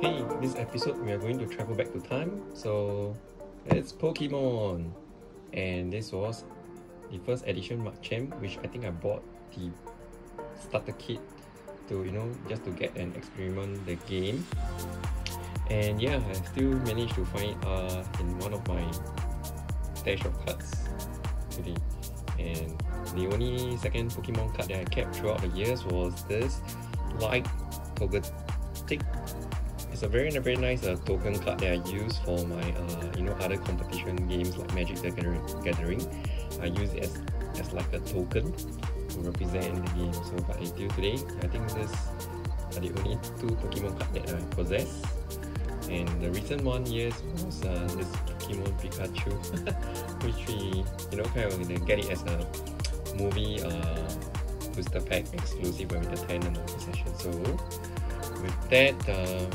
Hey, this episode we are going to travel back to time. So it's Pokemon, and this was the first edition Machamp, which I think I bought the starter kit to you know just to get and experiment the game. And yeah, I still managed to find uh in one of my stash of cards today. And the only second Pokemon card that I kept throughout the years was this Light Togetic it's a very very nice uh, token card that I use for my uh, you know other competition games like Magic the Gathering. I use it as, as like a token to represent the game. So but until today, I think this are the only two Pokemon cards that I possess. And the recent one, yes, was uh, this Pokemon Pikachu, which we you know kind of get it as a movie uh, booster pack exclusive attend the movie session. So with that. Uh,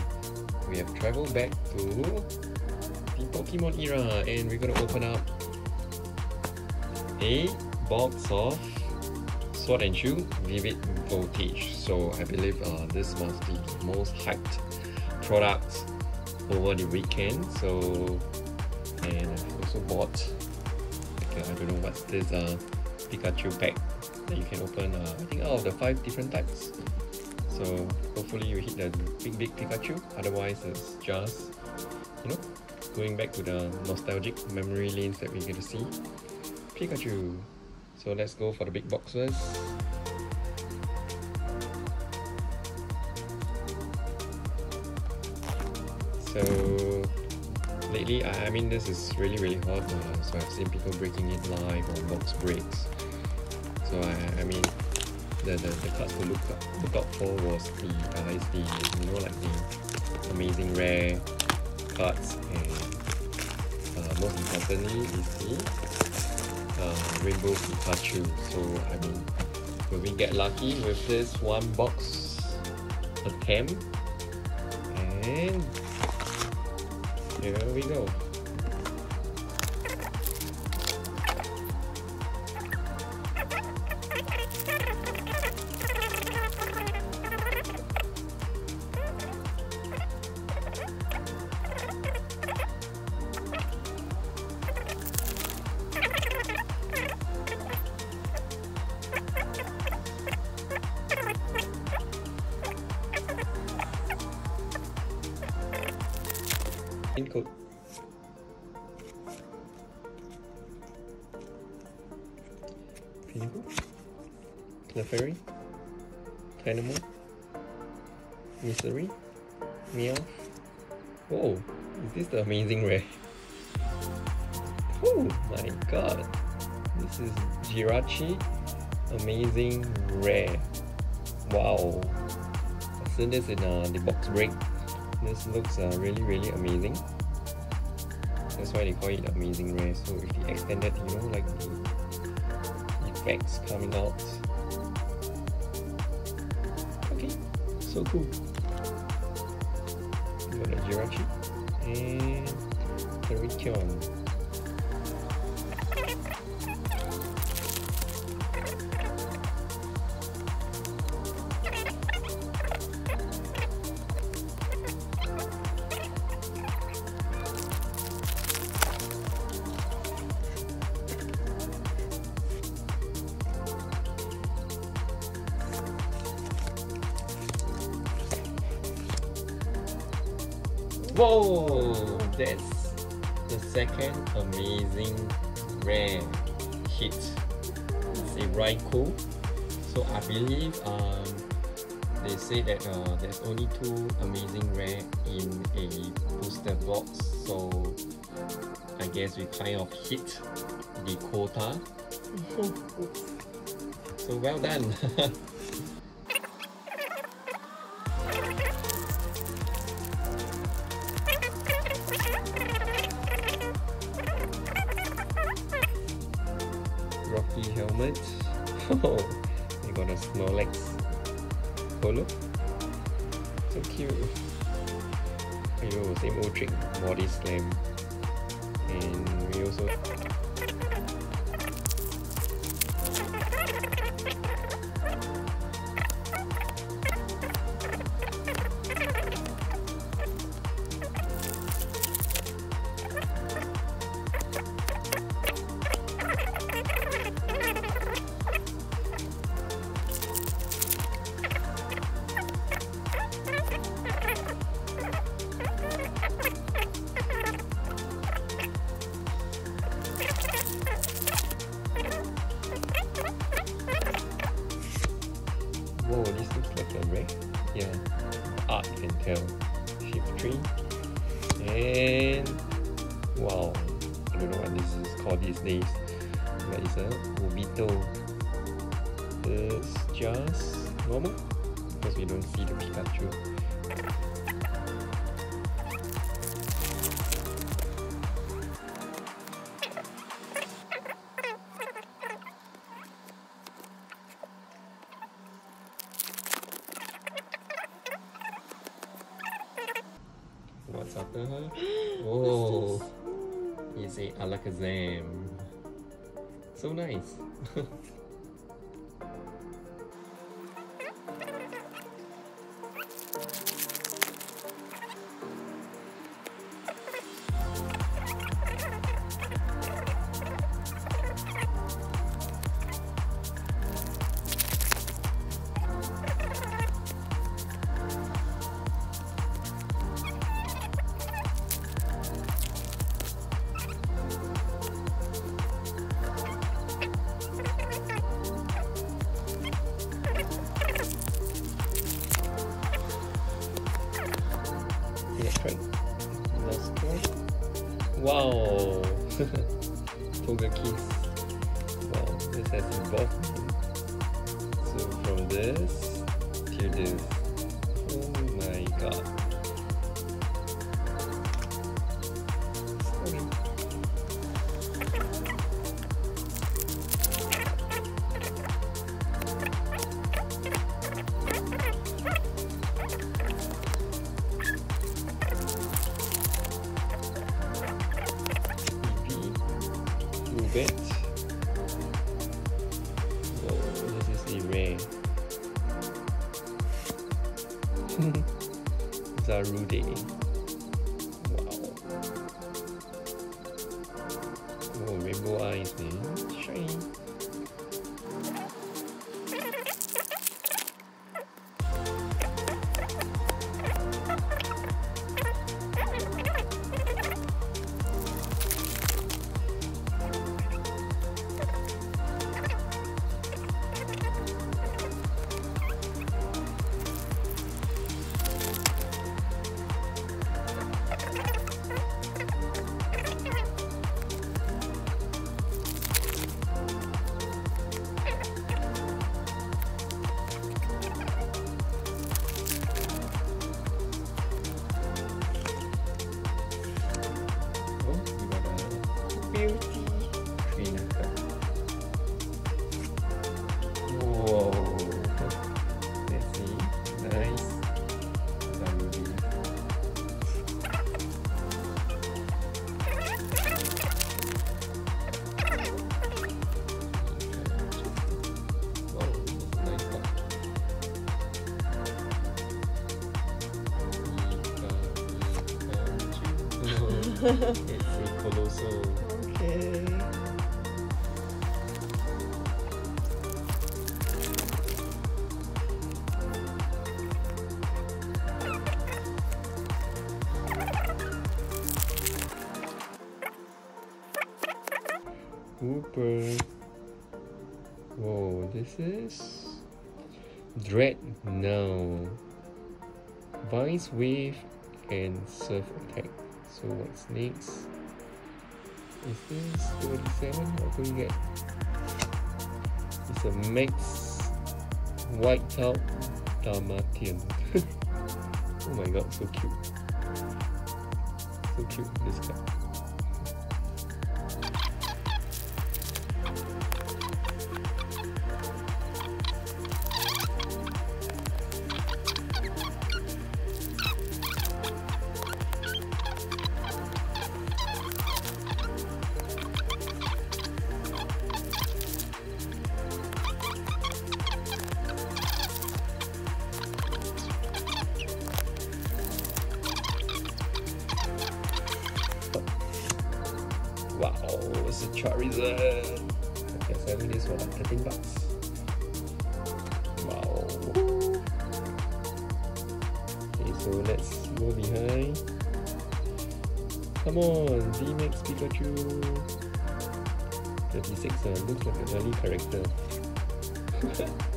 we have traveled back to the Pokemon era and we're gonna open up a box of Sword and Shield Vivid Voltage. So I believe uh, this was the most hyped product over the weekend. So and I've also bought uh, I don't know what's this uh, Pikachu pack that you can open uh, I think out of the five different types. So hopefully you hit the big big Pikachu. Otherwise it's just you know going back to the nostalgic memory lanes that we get to see. Pikachu. So let's go for the big box first. So lately. I, I mean this is really really hot uh, so I've seen people breaking it live on box breaks. So I, I mean the, the, the cards to look, look out for was the uh, is the you know like the amazing rare cards and uh, most importantly is the uh, rainbow Pikachu. So I mean will we get lucky with this one box attempt? And here we go code. Pinnacle, Clefairy, Dynamo, Misery, Meow. Oh, is this the amazing rare? Oh my god, this is Jirachi Amazing Rare. Wow, I've seen this in uh, the box break this looks uh, really really amazing. That's why they call it amazing rare so if the extended you know like the effects coming out. Okay so cool. We got Jirachi and Terrakion Whoa! That's the second amazing rare hit. It's a Raikou. So I believe um, they say that uh, there's only two amazing rare in a booster box. So I guess we kind of hit the quota. so well done. Rocky helmet. Oh, you got a Snorlax polo. So cute. Ayo, same old trick, body slam. And we also Shift 3. And wow, I don't know what this is called these days, but it's a. It's just normal because we don't see the Pikachu. What's after her? Oh, it's a Alakazam. So nice. This has involvement. So from this to this. Oh my god. Sorry. Eevee, Rubet. Oh, this is the ビューティークイーンか。おお。It's a colossal. Hooper. Whoa, this is Dread now. Vice Wave and Surf Attack. So what's next? Is this 37? What do we get? It's a Max White Out Dalmatian. oh my god, so cute. So cute, this card. Okay, selling this for like 13 bucks. Wow. Okay, so let's go behind. Come on, VMAX Pikachu. 36, uh, looks like an early character.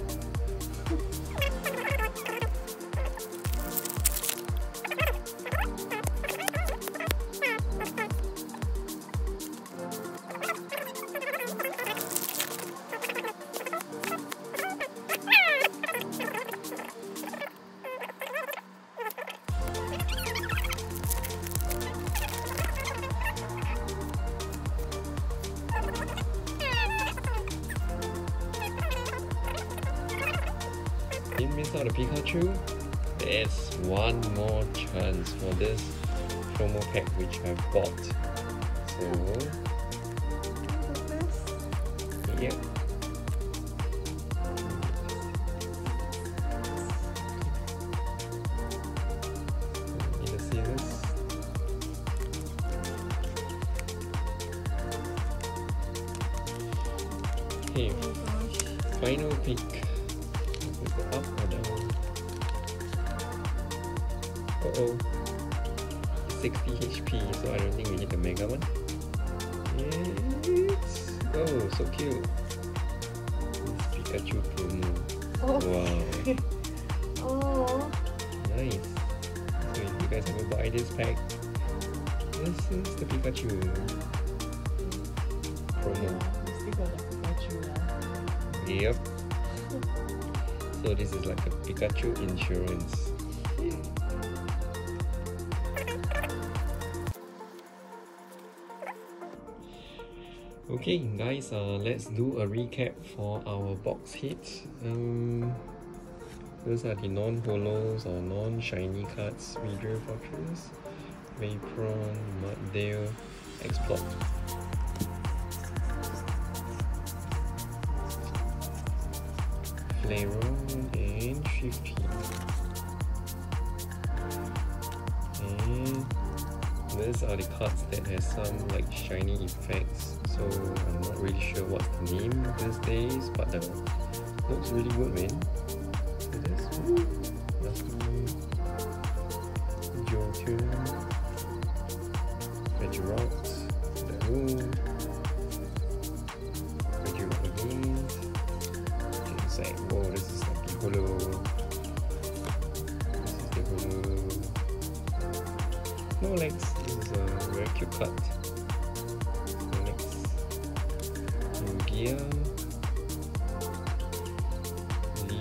Pikachu. There's one more chance for this promo pack which I bought. So, yep. Need Uh oh. 60 HP, so I don't think we need the mega one. Yes. Oh, so cute. This Pikachu promo. Oh. Wow. Oh. Nice. So if you guys ever buy this pack, this is the Pikachu promo. We still got the Pikachu lah. Yep. So this is like a Pikachu insurance. Okay, guys, uh, let's do a recap for our box hits. Um, those are the non-holos or non-shiny cards. Reader Fortress, Vaporeon, Muddale, Explode. Flareon and Shifty. And these are the cards that has some like shiny effects. So I'm not really sure what's the name these days, but the looks really good, man. Regirock again. It's whoa, this is like the. This is the. No legs. This is a very cute cut. Lugia.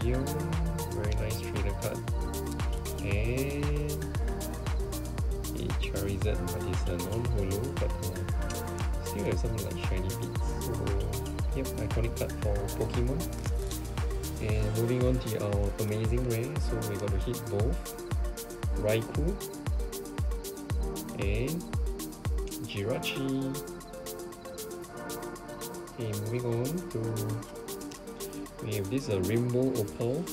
Leo. Very nice trainer cut. And a Charizard, but it's a non-holo, but uh, still have some like shiny bits. So, yep, iconic cut for Pokemon. And moving on to our amazing rare, so we got to hit both Raikou and Jirachi. Okay, moving on to we have this uh, Rainbow Opal.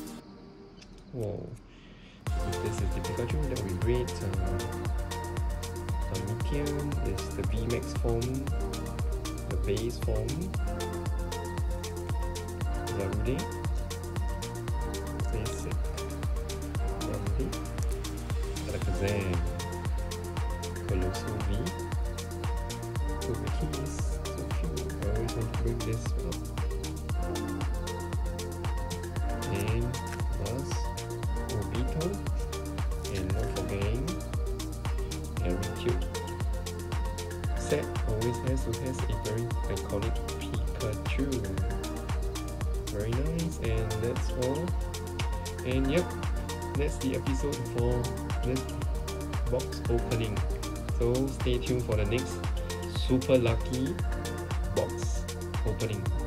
Whoa, this is the Pikachu that we rate. Uh, the Medium is the VMAX form, the base form, Zarude, basic, Zarude, Alakazam, Coalossal V, Togekiss, want this up. And last, Obito, and not very cute. Set always has to has a very iconic Pikachu. Very nice, and that's all. And yep, that's the episode for this box opening. So stay tuned for the next super lucky opening.